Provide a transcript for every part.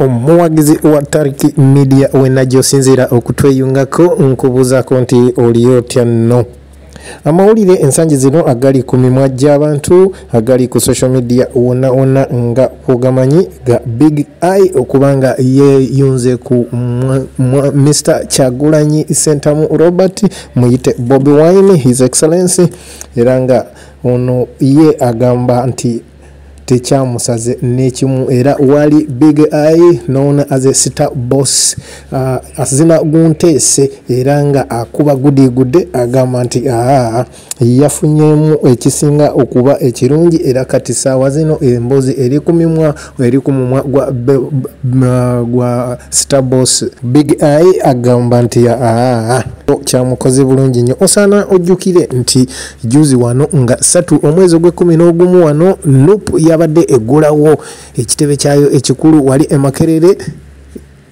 omuwagizi wa tariki media wenajjosinziira okutweyungako nkubuuzaako nti oli otya nno. Amawulire ensangi zino agali ku mimwa gy'abantu agali ku social media wonna wonna nga bwogamanyi ga big i okubanga yeyunze ku mr kyagulanyi sentamu robert muyite bobi wine his excellency era nga ono ye agamba nti tekyamusaze n'ekimu era wali big i known as a star boss uh, azina gunteese era nga akuba gudigudde agamba nti aa yafunyemu ekisinga okuba ekirungi era kati saawa zino emboozi eri ku mimwa eri ku mumwa gwa, gwa star boss big i agamba nti aa kyamukoze bulungi nnyo. Osaana ojjukire nti juzi wano nga satu omwezi ogwekumi n'ogumu wano nup yabadde eggulawo. Ekitebe kyayo ekikulu wali emakerere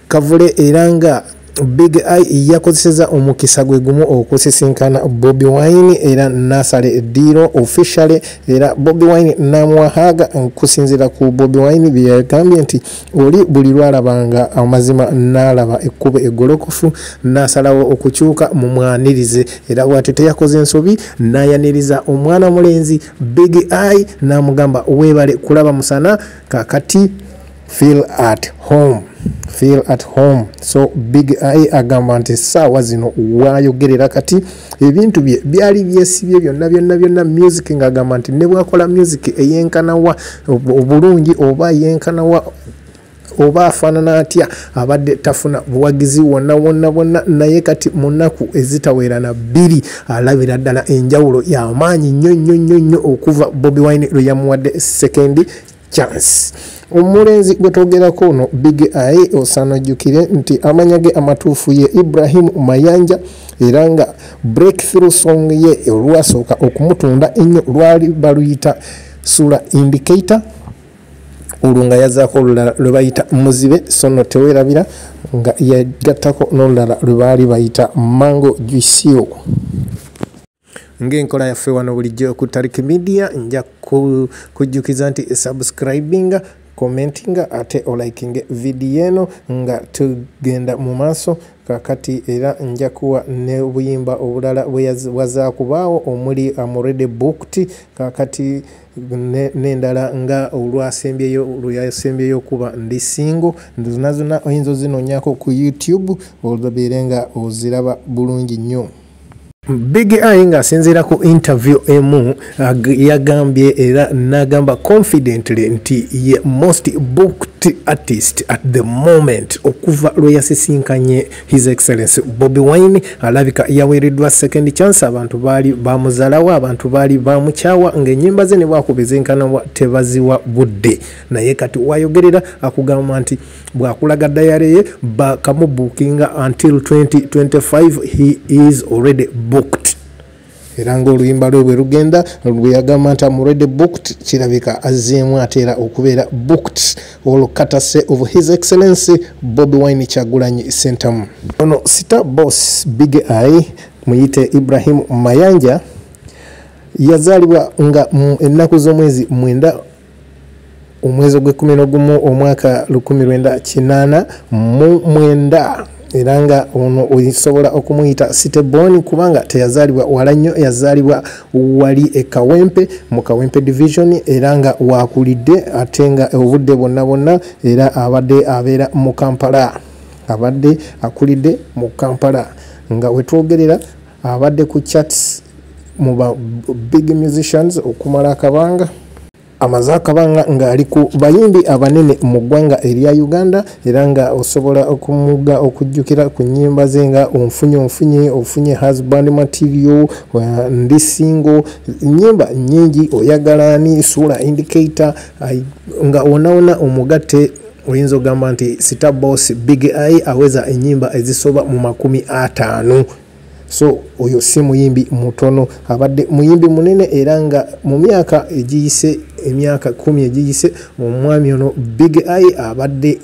kavule era nga big i yakozeseza omukisa gwe gumu okusisinkana bobi wine era nasale eddiiro officially era bobi wine namuwahaga kusinzira ku bobi wine byeyagambye nti oli buli lwalabanga amazima nalaba ekkubo eggolokofu nasalawo okukyuka mumwanirize era bwati teyakoze ensobi nayaniriza omwana mulenzi big i namugamba weebale kulaba musana kakati feel at home feel at home. So big i agamba nti essaawa zino wayogerera kati ebintu bye byali byesibye byonna byonna byonna music ngaagamba nti ne bwakola music eyenkanawa obulungi oba yenkanawa oba afaanana atya abadde tafuna buwagizi wonna wonna bwonna naye kati mu nnaku ezitawera na bbiri alabira ddala enjawulo y'amaanyi nnyo nnyo nnyo nnyo okuva bobi wine lwe yamuwadde sekendi chance omulenzi gwe twogerako ono big i osaana ojjukire nti amanya ge amatuufu ye ibrahimu mayanja era nga breakthrough song ye olwasooka okumutunda ennyo lwali baluyita sula indicator olwo nga yazaako olulala lwe bayita muzibe so no teweerabira nga yagattako n'olulala lwe baali bayita mango juisio ng'enkola yaffe wano bulijjo ku tariki media. Nja kujjukiza nti subscribinga commentinga ate olikinga vidiyo eno nga tugenda mu maaso kakati era nja kuwa ne buyimba obulala bwazakubaawo omuli amurede booked kakati n'endala nga olwasembyeyo lweyasembyeyo okuba ndi singo zonna zonna oyinza ozinonyako ku youtube olabeere nga oziraba bulungi nnyo big eye ng'asinziira ku interview emu yagambye era n'agamba confidently nti ye most booked artist at the moment okuva lwe yasisinkanye his excellence bobi wine. Alabika yaweereddwa second chance abantu baali bamuzalawo abantu baali bamukyawa ng'ennyimba ze ne bwakuba tebaziwa budde. Naye kati wayogerera akugamba nti bw'akulaga dayare ye bakamubuukinga until 2025 he is already booked era ngaoluyimba lwe bwe lugenda lwe yagamba nti amurede booked kirabika azzeemu ateera okubeera booked. Olukatase of his excellency bobi wine kyagulanyi sentamu ono star boss big i muyite ibrahimu mayanja yazaalibwa nga ennaku z'omwezi mwenda omwezi ogwekumi n'ogumu omwaka 19 mu mwenda era nga ono osobola okumuyita siteboni kubanga teyazaalibwa wala nnyo yazaalibwa wali ekawempe mu kawempe division era nga wakulidde ate nga obudde bwonna bwonna era abadde abeera mu kampala. Abadde akulidde mu kampala. Nga wetwogerera abadde ku chats mu ba big musicians okumala akabanga amaze akabanga ng'ali ku bayimbi abanene mu ggwanga erya uganda era nga osobola okumuga okujjukira ku nnyimba ze nga onfunye onfunye ofunye husband material ndi singo nnyimba nnyingi oyagalaani sula indicator nga wonawona omugatte oyinza okugamba nti star boss big i aweza ennyimba ezisoba mu makumi ataano so oyo si muyimbi mutono. Abadde muyimbi munene era nga mu myaka egiyise emyaka kumi egiyise omwami ono big i abadde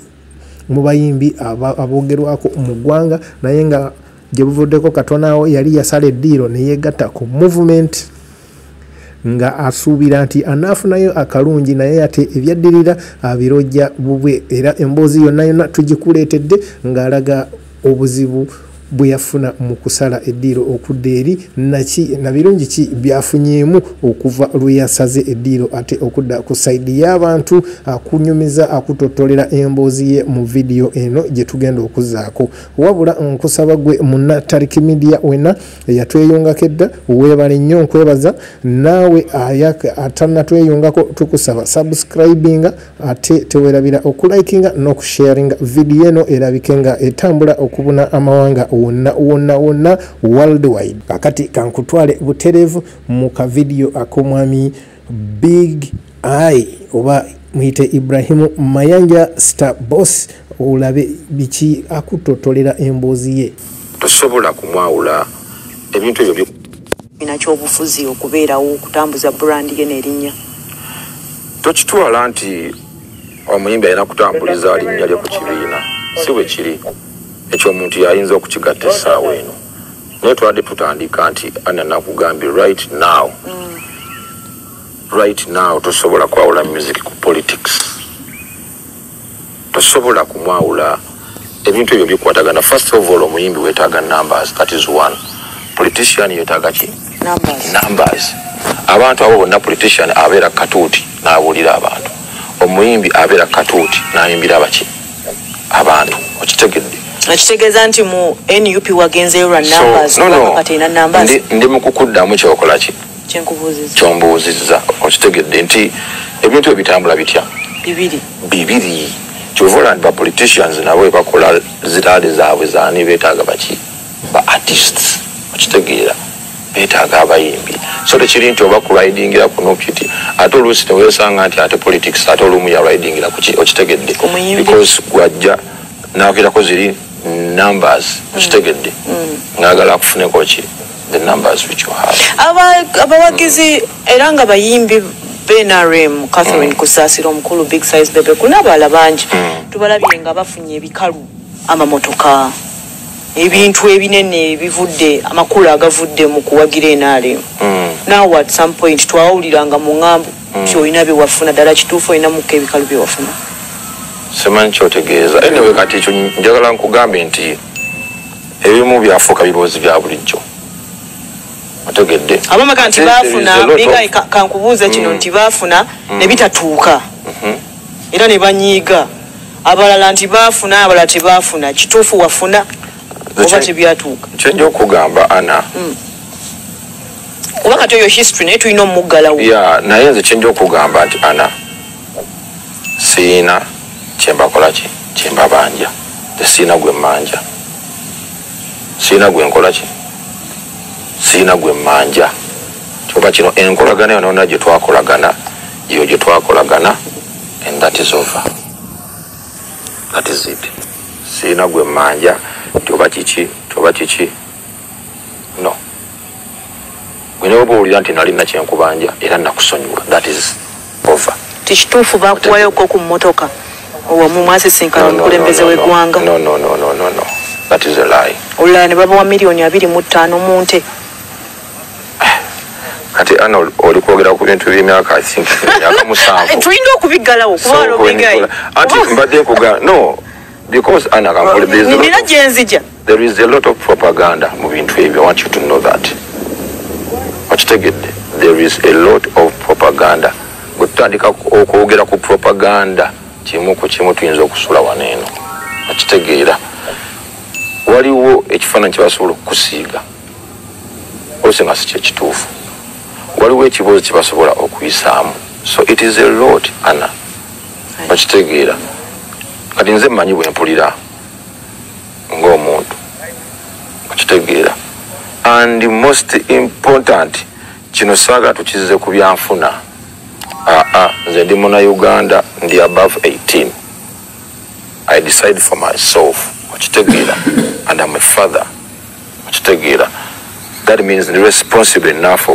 mu bayimbi aboogerwako mu ggwanga. Naye nga gye buvuddeko katonaawo yali yasala eddiiro neyegatta ku movement nga asuubira nti anaafunayo akalungi naye ate ebyaddirira abirojja bubwe era emboozi yonna yonna tugikuleetedde ng'alaga obuzibu bwe yafuna mu kusala eddiiro okudda eri na birungi ki byafunyeemu okuva lwe yasaze eddiiro ate okudda ku saidi y'abantu akunyumiza akutotolera emboozi ye mu vidiyo eno gye tugenda okuzaako wabula nkusaba gwe muna tariki midiya wena eyatweyungako edda weebale nnyo nkwebaza naawe atanatweyungako tukusaba subscribinga ate tewerabira okulikinga n'okusharinga vidiyo eno erabike nga etambula okubuna amawanga wonna wonna wonna worldwide. Kakati kankutwale butereevu mu kavidiyo ak'omwami big i oba muyite ibrahimu mayanja star boss olabe biki akutotolera emboozi ye. Tosobola kumwawula ebintu ebyo nakyobufuzi okubeerawo okutambuza burandi ye n'erinnya. Tokitwala nti omuyimbi alina kutambuliza linnya lye ku kibiina si bwe kiri ekyo omuntu yayinza okukigatta essaawa eno. Naye twadde tutandika nti ana nakugambye right now. Right now tosobola kwawula music ku politics. Tosobola kumwawula. Ebintu ebyo bikwatagana. First of all omuyimbi wetaaga numbers that is one. Politician yetaaga ki? Numbers. Numbers. Abantu abo bonna politician abeera katuuti n'abuulira abantu. Omuyimbi abeera katuuti n'ayimbira baki? Abantu. Okitegedde ekitegeeza nti mu nup wagenzeyo lwa So, numbers no, no. kubanga terina numbers. Ndi- ndi mu kukuddamu kyokola ki? Kyenkubuuziza kyombuuzizza. Okitegedde nti ebintu ebyo bitambula bitya? Bibiri. Bibiri. Kyova olandi ba politicians nabo bakola ziraade zaabwe zaani beetaaga baki? Ba artists. Okitegeera. Beetaaga abayimbi. So tekiri nti oba kuridingira kuno kiti ate oluusi newesanga nti ate politics ate olumu yaridingira okitegedde. Ku because gwajja naakirako ziri numbers okitegedde ngaagala akufuneko ki? The numbers which you have. Aba- abawagizi era nga bayimbi benrm catherine kusaasira omukulu big size bebe kuna abaala bangi. Tubalabye nga bafunye ebikalu amamotoka ebintu ebinene ebivudde amakulu agavudde mu kuwagira Mm. naawe at some point twawuliranga mu ŋŋambu ti olina byewafuna ddala kituufu olinamuko ebikalu byewafuna simanyi kyotegeeza. Anyway kati ekyo njagala nkugambe nti ebimu byafuuka biboozi bya bulijjo. Otegedde. Abamaga nti baafuna is a lot bigayi of- ka- kankubuuza kino nti baafuna ne bitatuuka. Era ne banyiiga. Abalala nti baafuna abalala tebaafuna. Kituufu wafuna oba tebyatuuka. Kyenja okugamba ana oba kati oyo history naye tulina omuggalawo ya naye nze kyenja okugamba nti ana siina kyembakola ki? Kyembabanja. Tesiina gwe mmanja. Siina gwe nkola ki? Siina gwe mmanja. Kyoba kino enkolagana yonona gye twakolagana yo gye twakolagana and that is over. That is it. Siina gwe mmanja. Tyoba kiki? Tyoba kiki? No. Gwe ne oba owulira nti nalina kyenkubanja era nakusonyiwa. That is over. Tikituufu bakuwayoko ku mmotoka owamu mwasisinkana omukulembeze w'eggwanga no, no, no, no, no, no. that is a lie. Olulala ne babawa miliyoni abiri mu ttaano mu nte. Kati ana oli- kwogera ku bintu by'emyaka emyaka musanvu. Tulina okubiggalawo So, kuba when olobigayi nkola- ati mbadde nkuga no because ana kampole there is a lot nina of- gyenzija there is a lot of propaganda mu bintu ebyo. I want you to know that. Okitegedde there is a lot of propaganda. Bwe tutandika okwogera ku propaganda kimu ku kimu tuyinza okusula waneeno okitegeera waliwo ekifaananyi kyebasobola okukusiiga. Ose nga si kyekituufu waliwo ekibuuzo kyebasobola okuyisaamu. So it is a lot ana okitegeera kati nze mmanyi bwe mpulira ng'omuntu. Okitegeera and most important kino saagala tukizize ku byanfuna aa nze ndi munauganda ndi above 18 i decide for myself okitegeera and am a father okitegeera that means ndi responsible enough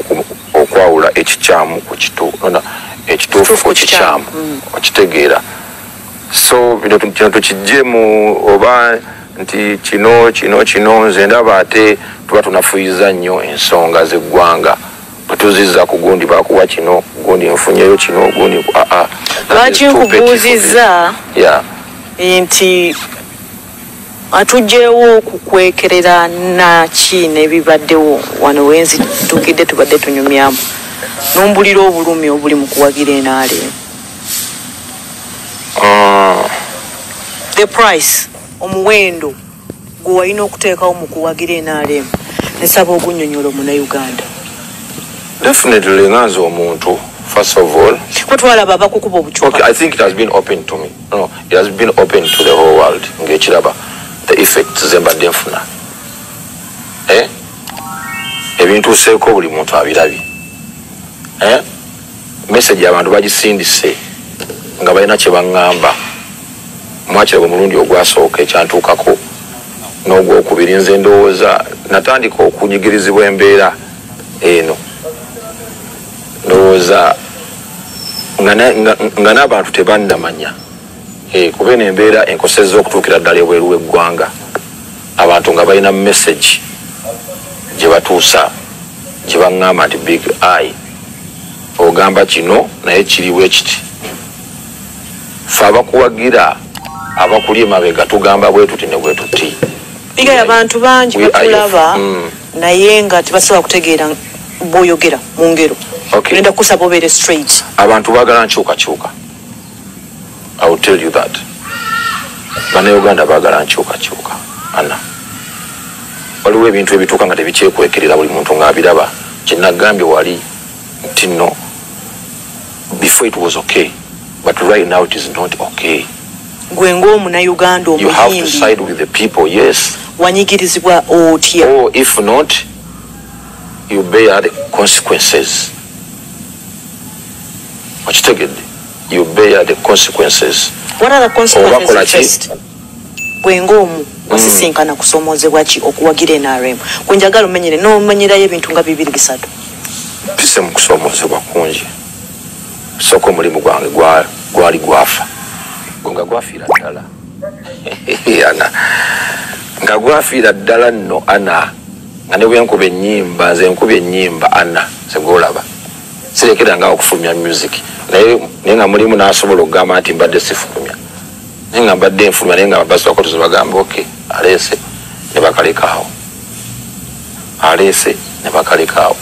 okwawula ekikyamu ku kitu nona ekituufu ku kikyamu. okitegeera so bino tu- kino tukijjemu oba nti kino kino kino nze ndaba ate tuba tunafuyiza nnyo ensonga z'eggwanga tuzizza ku gundi bakuwa kino gundi nfunyeyo kino gundi aa lwaki nkubuuzizza yeah. nti atugyewo okukwekerera naki n'ebibaddewo wano wenzitukidde tubadde tunyumyamu. N'ombulira obulumi obuli mu kuwagira enaaleemu uh, the price omuwendo gwe walina okuteekawo mu kuwagira enaaleemu nesaba ogunnyonnyola omunauganda definitely nga nze omuntu. First of all kwe twalaba abakukuba okay, obucupa i think it has been open to me. No it has been open to the whole world. Ng'ekiraba the effects zembadde nfuna. Eh? ebintuuseeko buli muntu abirabye. Eh? message abantu bagisindise nga balina kye baŋŋamba. Mwakiraba omulundi ogwasooka ekyantuukako n'ogwokubiri. Nze ndowooza natandika okunyigirizibwa embeera eno ndowooza nga na- nga- nga n'abantu tebannamanya. Eh, kuba eno embeera enkosezza okutuukira ddala ebweru w'eggwanga. Abantu nga balina message gye batuusa gye baŋŋamba nti big eye ogamba kino naye kiriwo ekiti fe abakuwagira abakuli emabega tugamba bwe tuti ne bwe tuti. Bigaye abantu bangi batulaba mm. naye nga tebasobola kutegeera bw'oyogera mu ngero. Okay. genda kusaba obeere straight. Abantu baagala nkyukakyuka. I will tell you that. Bannayuganda baagala nkyukakyuka. Ana waliwo ebintu ebituuka nga tebikyekwekerera buli muntu ng'abiraba. Kyenagambye wali nti no before it was okay but right now it is not okay. Gwe ng'omunauganda omuyimbi. wanyigirizibwa otya? Or if not you bear the consequences. Okitegedde you bear the consequences. What are the consequences ki? ng'omu wasisinkana kusomoozebwa ki okuwagira nrm gwe njagala omenyere n'omenyerayo ebintu nga bibiri bisatu. Mpise mu kusoomozebwa kungi. Sooka omulimu gwange gwa- gwali gwafa. Gwe nga gwafiira ddala. Ana nga gwafiira ddala nno ana nga ne bwenkuba ennyimba nze nkuba ennyimba ana zegolaba sirekeranga okufulumya music. Naye naye nga mulimu nasobola okugamba nti mbadde sifulumya. Naye nga mbadde nfulumya naye nga babasokotozi bagamba ok aleese ne bakalekaawo aleese ne bakalekaawo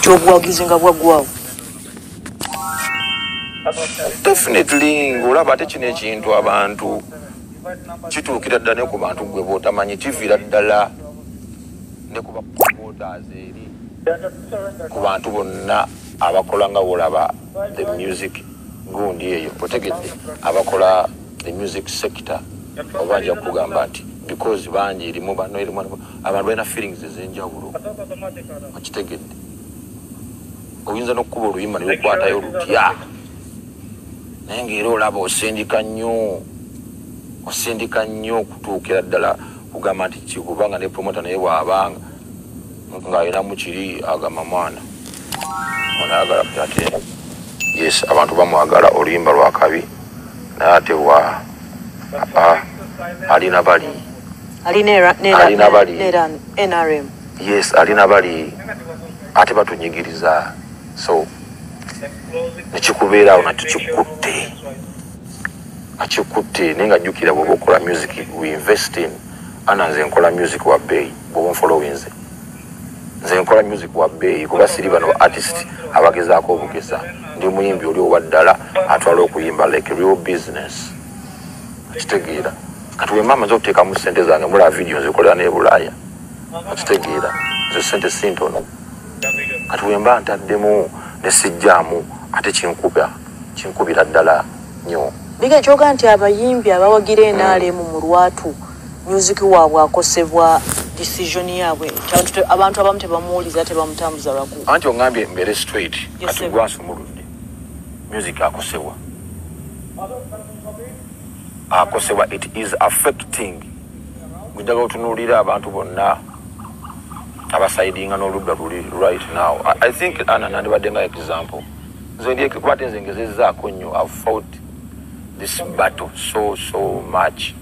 kyobuwagizi nga bwaggwawo definitely ngaolaba ate kino ekintu abantu kituukira ddala ne ku bantu gwe bootamanyi kiviira ddala ne ku bapromoters eri ku bantu bonna abakola nga wolaba the music gundi eyo otegedde abakola the music sector oba nja kugamba nti because bangi erimu bano erimu abantu balina feelings ez'enjawulo okitegedde oyinza n'okukuba oluyimba nelukwatayo lutya? Naye ngaera olaba osindika nnyo osindika nnyo okutuukira ddala kugamba nti kikubanga ne promota naye bwabanga ng'alinamu kiri agamba mwana onayagala ate yes abantu bamwagala oluyimba lwakabi naye ate wa? Alina bali. Alina bali. yes alina bali. Ate batunyigiriza so nekikubeeraawo nakyo kikutte akikutte naye nga jjukira bwoba okola music we invest in ana nze nkola music wa bbeeyi bwoba onfolowinze nze. Nkola music wa bbeeyi kuba siri bano artist abagezaako obugeza ndi muyimbi oli owa ddala atwala okuyimba like real business. Akitegeera. Kati wemba amaze okuteekamu sente zange mulaba video nzikolera ne bulaaya. Okitegeera nze sente sintono. Kati wemba ntaddemu nesijjaamu ate kinkuba kinkubira ddala nnyo. Biga ekyoga nti abayimbi abawagira nrm mu lwatu music waabwe akosebwa decision yaabwe. Abantu te- abamu tebamuwuliza tebamutambuza lwaku anti oŋambye mbeere straight kati gwasumuludde music akosebwa. Akosebwa it is affecting. Gwejaga otunuulira abantu bonna abasaidinga n'oludda luli right now. I, i think ana nandibadde nga example. Nze ndi kuba ate nze ngezezaako nnyo i've fought this battle so so much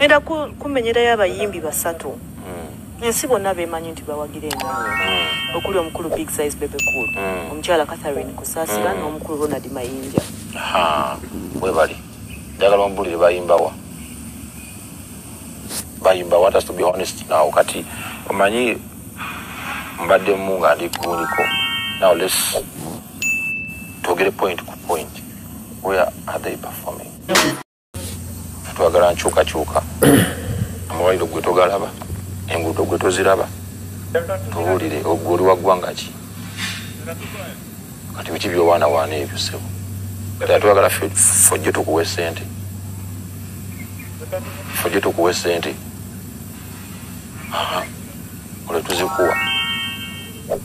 enda ku- kumenyerayo abayimbi basatu. Ensi bonna bemanyi nti bawagira enaawe okuli omukulu big size bebekulu Mm. omukyala catherine kusaasira n'omukulu ronald mayinja. Ha, we bali. Njagala ombulire bayimbawa bayimbawa tas to be honest now kati omanyi mbaddemu nga ndi kubuliko now lets twogere point ku point. Where are they performing twagala nkyukakyuka. Amalwaliro gwe togalaba enguudo gwe toziraba tubuulire ogwe oli wa ggwanga ki? Kati biki byowaanawaana ebyo sebo kati atwagala fojje tukuwe sente fojje tukuwe sente Aha. olwo tuzikuwa.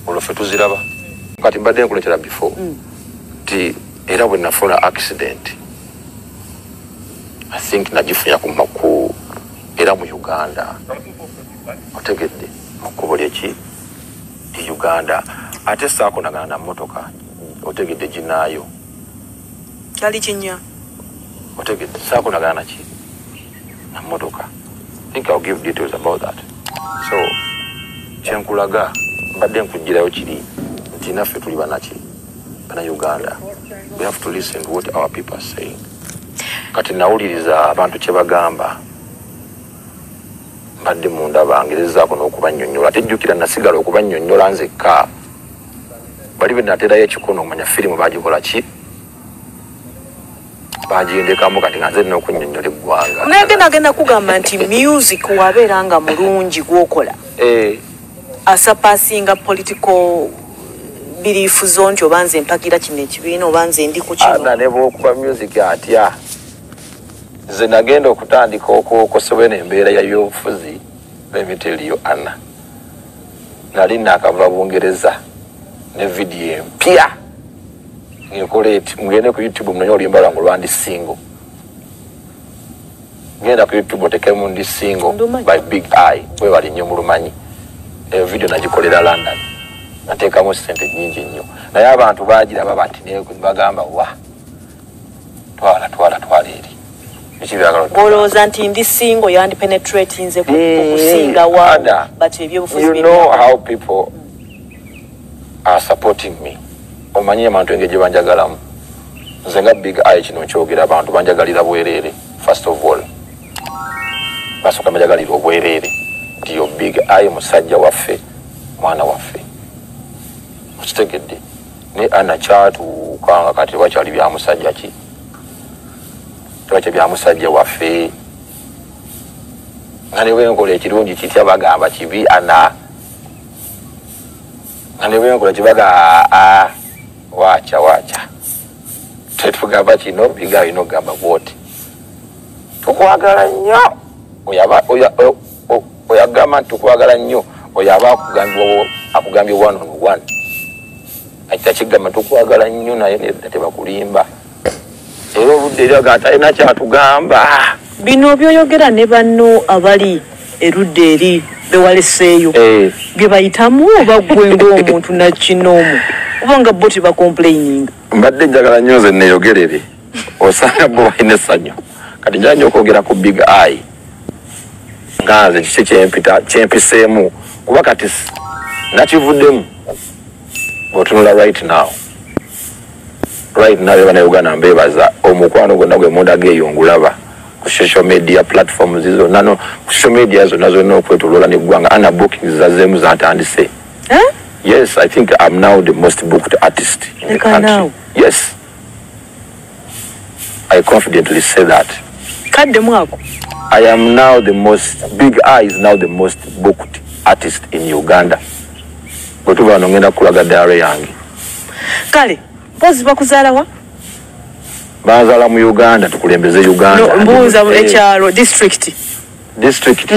Olwo ffe tuziraba. Kati mbadde nkuletera before. Ti era bwe nafuna accident i think nagifunya ku maku era mu uganda. Otegedde mu kkubo lyeki i uganda. Ate saakonagana na motoka otegedde ginaayo. Kyali kinya otegedde saakonagana naki na motoka I think I'll give details about that. So kyenkulaga mbadde nkugirayo kiri nti naffe tuli banaki bana uganda we have to listen to what our people are saying kati nawuliriza abantu kye bagamba. Mbadde munda bangerezaako n'okubanyonnyola ate jjukira nasigala okubanyonnyola nzekka. Bali benaterayo ekikono omanya firimu bagikola ki? Bagyendekamu kati nga nze nina okunnyonnyola eggwanga. Naye ge nagenda kugamba nti music wabeera nga mulungi gwokola. Eh, asapasinga political biriifu zo nti oba nze mpagira kino ekibiina oba nze ndi ku kino. Ne bwokuba music atya nze nagenda okutandika okwokosobwe n'embeera ya byobufuzi b'emiteriyo ana nali nakava bungereza ne vidiyo empya. Ngekola eti mugende ku youtube munonye oluyimba lwange lwandi single genda ku youtube otekemu ndi Ndumanyi. by big eye webali nnyo mu lumanyi. Eyo vidiyo nagikolera london. Nateekamu sente nyingi nnyo. Naye abantu bagiraba bati bagamba wa? Twala twala twala eri ekibyagala olowooza nti ndi singo yandi penetratinze Eh, okusinga wa Ada, but ebyobufuzi are supporting me. Omanyi abantu engeri gye banjagalamu. Nze nga big eye kino nkyogera abantu banjagalira bwereere first of all. Basooka banjagalira obwereere nti yo big eye musajja waffe mwana waffe. Okitegedde ne ana kyatuuka nga kati wakyali bya musajja ki tewakya bya musajja waffe. Nga ne bwenkola ekirungi kitya bagamba kibi ana nga ne bwenkola kibaga aa wacha wacha tetugamba kino biga alina okugamba bwoti. Tukwagala nnyo oyagamba nti tukwagala nnyo oyo aba akugambye one on one. Akita kigamba tukwagala nnyo naye nedda era oludde eri agamba talina kyatugamba bino byoyogera ne banno abali erudda eri bewaleseeyo Eh, bye bayitamu oba gwe ng'omuntu nakinoomu oba nga bo tebacomplaining mbadde njagala nnyo nze neeyogerere osanga bo balina essanyu. Kati njala nnyo okwogera ku big eye. Nga nze kiki kyempita kyempiseemu kuba kati nakivuddemu. Bw'otunula right now right now bannayuganda mbeebaza omukwano gwonna gwe mundaga eyo ngulaba ku social media platforms zonna no ku social media zonna zonna okwetoloola neggwanga ana bookings zazeemu zatandise Eh? Yes, I think I'm now the most booked artist in the country. know. Yes. I confidently say that. kadde mwako I am now the most, Big Eye is now the most booked artist in Uganda. Bwe tuba wano ngenda kulaga ddaala yange. kale mpozi bakuzaalawa Banzaala mu Uganda tukulembeze Uganda. Mbuuza Eh, ekyalo district. District.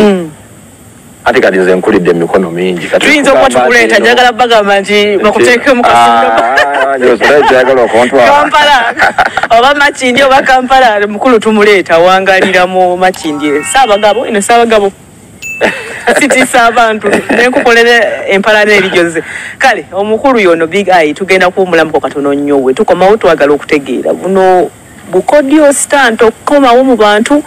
Ate kati nze nkulidde emikono mingi. Tuyinza okuba tukuleeta njagala bagamba nti bakuteekemu Ah, kampala. Oba makindi oba kampala mukulu tumuleeta wangalira mu makindi. Saabagabo ino saabagabo sitiisa abantu nenkukolera empalana erijoze kale omukulu yono big eye tugenda kuwumulamuko katono nnyo we tukomawo twagala okutegeera. Buno bukodyo stant okukomawo mu bantu.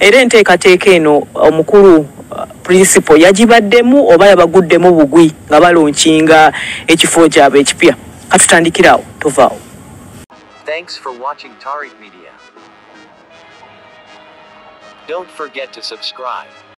Era enteekateeka eno omukulu uh, principal yagibaddemu oba yabaguddemu bugwi nga balonkinga ekifo kyabwe ekipya. Katutandikirawo tovaawo Thanks for watching Tariq Media. Don't forget to subscribe.